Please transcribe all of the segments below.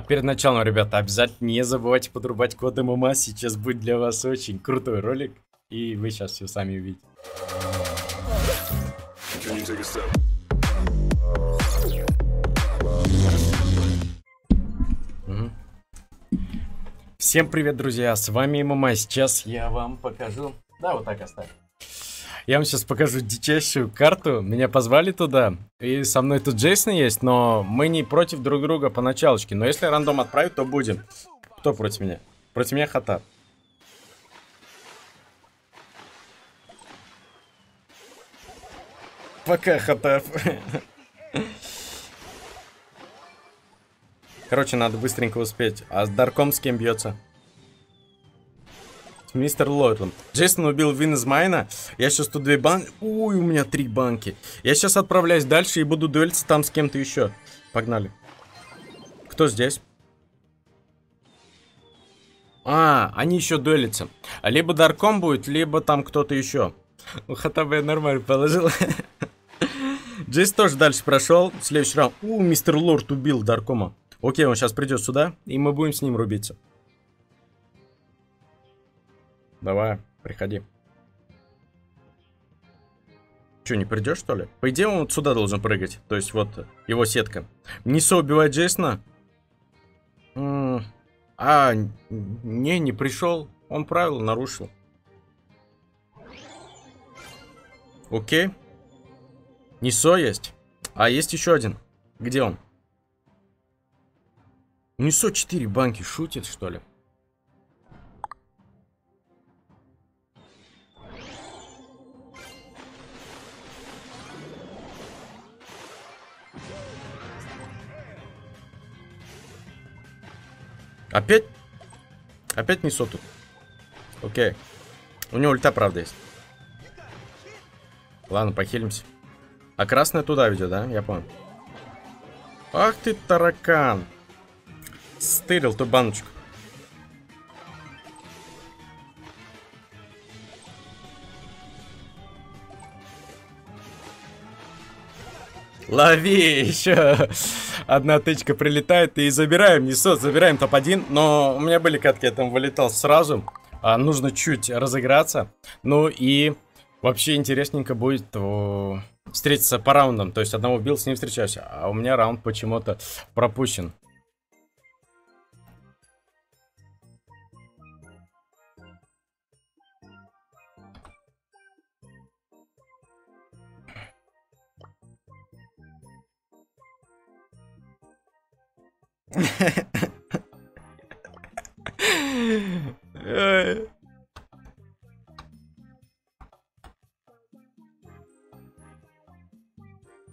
А перед началом, ребята, обязательно не забывайте подрубать код ММА. Сейчас будет для вас очень крутой ролик. И вы сейчас все сами увидите. Всем привет, друзья, с вами ММА. Сейчас я вам покажу... Да, вот так оставим. Я вам сейчас покажу дичайшую карту. Меня позвали туда. И со мной тут Джейсон есть, но мы не против друг друга по началочке. Но если рандом отправить, то будем. Кто против меня? Против меня Хатап. Пока, Хатап. Короче, надо быстренько успеть. А с Дарком с кем бьется? Мистер Лойтон. Джейсон убил Вин из Майна. Я сейчас тут две банки. Ой, у меня три банки. Я сейчас отправляюсь дальше и буду дуэлиться там с кем-то еще. Погнали. Кто здесь? А, они еще дуэлятся. Либо Дарком будет, либо там кто-то еще. Ну, Хатаба я нормально положил. Джейс тоже дальше прошел. Следующий раунд. У, мистер Лорд убил Даркома. Окей, он сейчас придет сюда, и мы будем с ним рубиться. Давай, приходи. Че, не придешь, что ли? По идее, он вот сюда должен прыгать. То есть, вот его сетка. Нисо убивает Джейсона. а, не, не пришел. Он правила нарушил. Окей. Нисо есть. А есть еще один. Где он? Нисо 4 банки шутит, что ли? Опять? Опять не соту. Окей. У него ульта, правда, есть. Ладно, похилимся. А красная туда ведет, да? Я понял. Ах ты, таракан. Стырил ту баночку. Лови еще. Одна тычка прилетает и забираем, несет, забираем топ-1. Но у меня были катки, я там вылетал сразу. А, нужно чуть разыграться. Ну и вообще интересненько будет о, встретиться по раундам. То есть одного убил, с ним встречаюсь. А у меня раунд почему-то пропущен.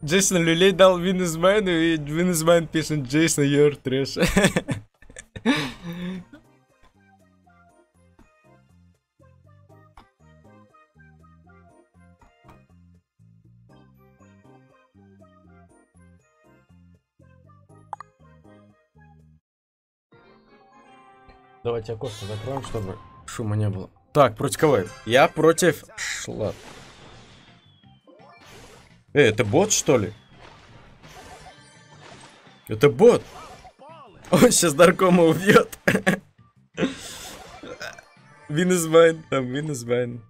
Джейсон Люлей дал вин из майну, и вин из майн пишет Джейсон, you're трэш. Давайте окошко закроем, чтобы шума не было. Так, против кого? Я против Шлат. Э, это бот, что ли? Это бот. Он сейчас Даркома убьет. Винесвайн, там Винесвайн.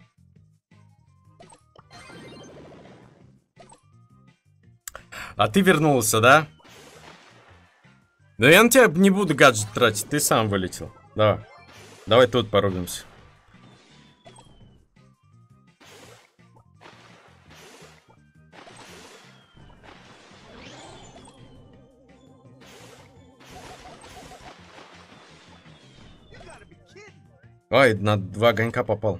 А ты вернулся, да? Да я на тебя не буду гаджет тратить, ты сам вылетел. Давай. Давай тут порубимся. Ай, на два огонька попал.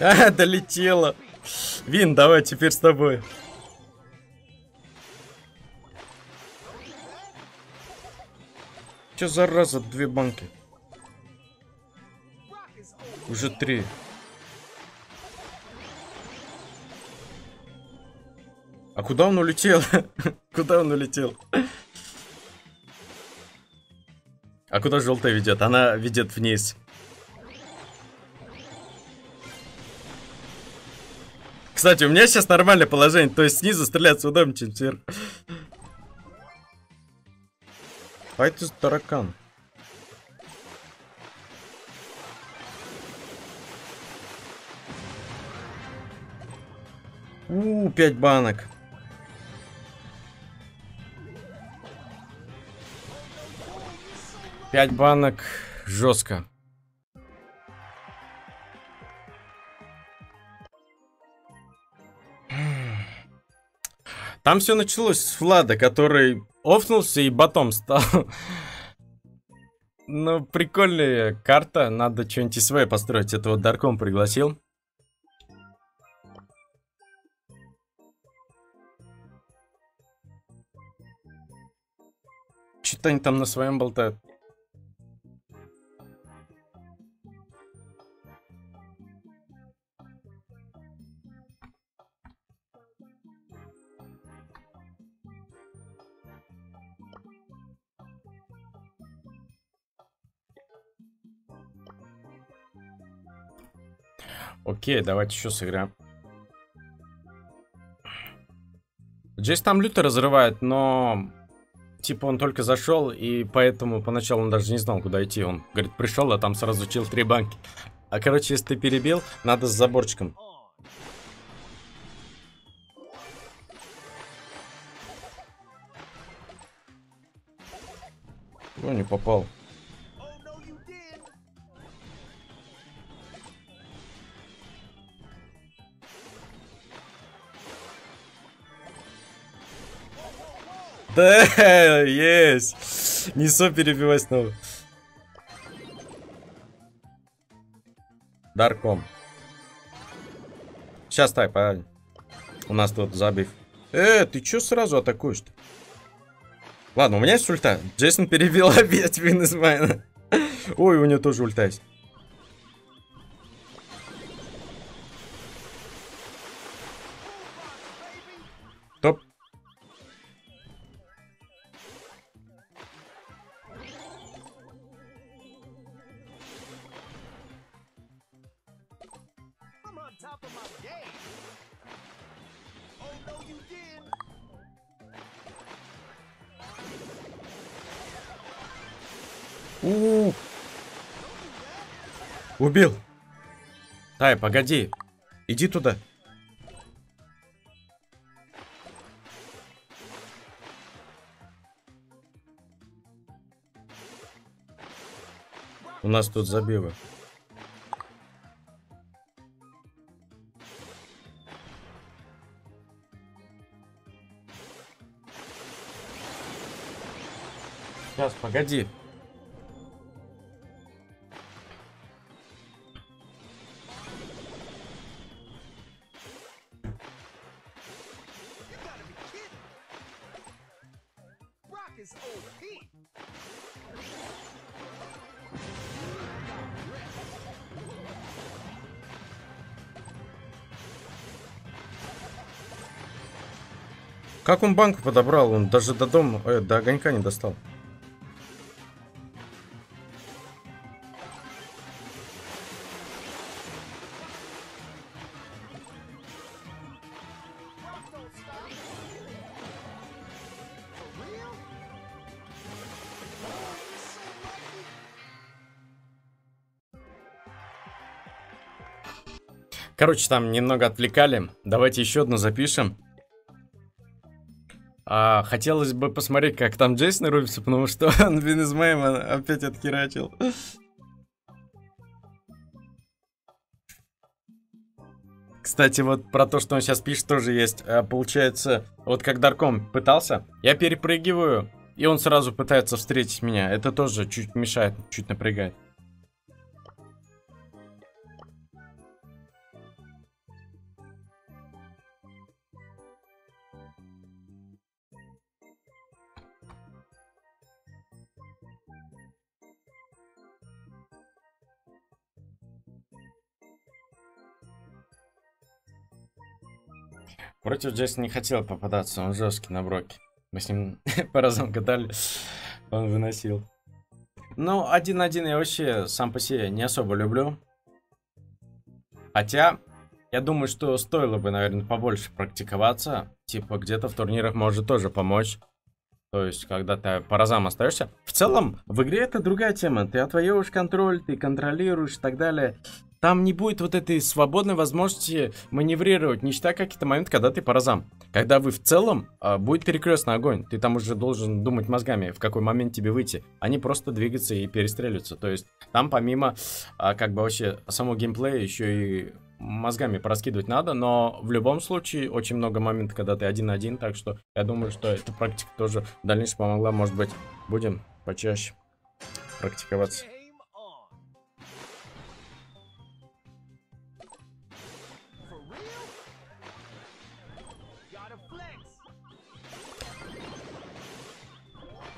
А, долетела. Вин, давай теперь с тобой. Че зараза, две банки. Уже три. А куда он улетел? куда он улетел? а куда желтая ведет? Она ведет вниз. Кстати, у меня сейчас нормальное положение, то есть снизу стреляться удобнее, чем сверху. А это таракан. У, пять банок. Пять банок жестко. Там все началось с Влада, который офнулся и ботом стал. Ну, прикольная карта. Надо что-нибудь СВ построить. Это вот Дарком пригласил. Что-то они там на своем болтают. Окей, давайте еще сыграем. Джейс там люто разрывает, но... Типа он только зашел, и поэтому поначалу он даже не знал, куда идти. Он, говорит, пришел, а там сразу чил три банки. А, короче, если ты перебил, надо с заборчиком. Ну, не попал. есть. Несу перебивай снова. Дарком. Сейчас, тай, правильно. У нас тут забив. Э, ты чё сразу атакуешь-то? Ладно, у меня есть ульта. Джейсон перебил опять вин из. Ой, у него тоже ульта есть. Top of my game. Oh, no, you did. У, -у, -у. Убил. Тай, погоди. Иди туда. У нас тут забивы. Погоди. Как он банк подобрал? Он даже до дома, э, до огонька не достал. Короче, там немного отвлекали. Давайте еще одну запишем. А, хотелось бы посмотреть, как там Джейсон рубится, потому что он Винизмейма опять отхерачил. Кстати, вот про то, что он сейчас пишет, тоже есть. А, получается, вот как Дарком пытался, я перепрыгиваю, и он сразу пытается встретить меня. Это тоже чуть мешает, чуть напрягает. Против Джейсона не хотел попадаться, он жесткий на броке. Мы с ним по разам катали, он выносил. Ну, 1-1 я вообще сам по себе не особо люблю. Хотя, я думаю, что стоило бы, наверное, побольше практиковаться. Типа, где-то в турнирах может тоже помочь. То есть, когда ты по разам остаешься. В целом, в игре это другая тема. Ты отвоевываешь контроль, ты контролируешь и так далее. Там не будет вот этой свободной возможности маневрировать, не считая какие-то моменты, когда ты по разам. Когда вы в целом, а, будет перекрестный огонь. Ты там уже должен думать мозгами, в какой момент тебе выйти. Они просто двигаться и перестреливаться. То есть, там помимо, а, как бы вообще, самого геймплея, еще и мозгами пораскидывать надо, но в любом случае очень много моментов, когда ты один на один, так что я думаю, что эта практика тоже в дальнейшем помогла, может быть, будем почаще практиковаться.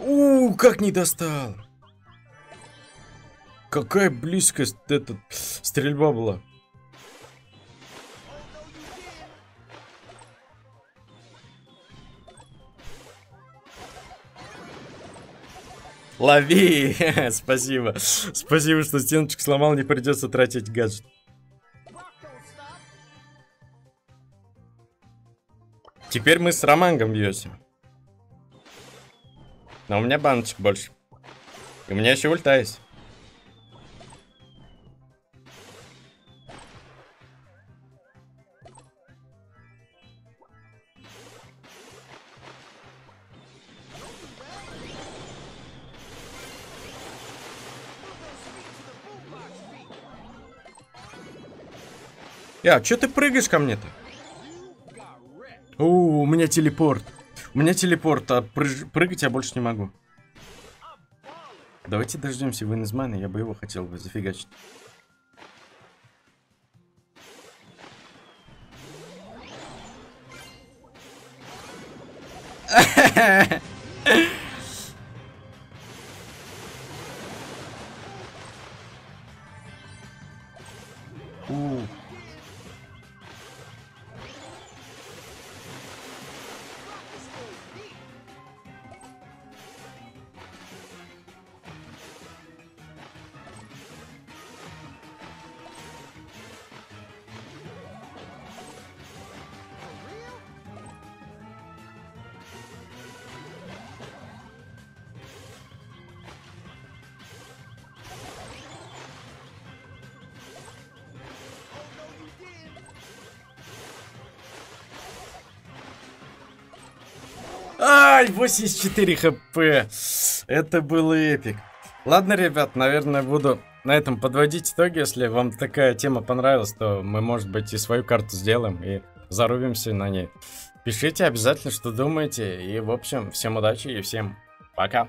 У, как не достал! Какая близкость эта стрельба была. Лови! Спасибо. Спасибо, что стеночку сломал, не придется тратить гаджет. Теперь мы с Романгом бьемся. Но у меня баночек больше. И у меня еще ульта есть. Я, что ты прыгаешь ко мне-то? У, у меня телепорт. У меня телепорт, а прыг прыгать я больше не могу. Давайте дождемся Виннесмена, я бы его хотел бы зафигачить. У. Ай, 84 хп. Это был эпик. Ладно, ребят, наверное, буду на этом подводить итоги. Если вам такая тема понравилась, то мы, может быть, и свою карту сделаем и зарубимся на ней. Пишите обязательно, что думаете. И, в общем, всем удачи и всем пока.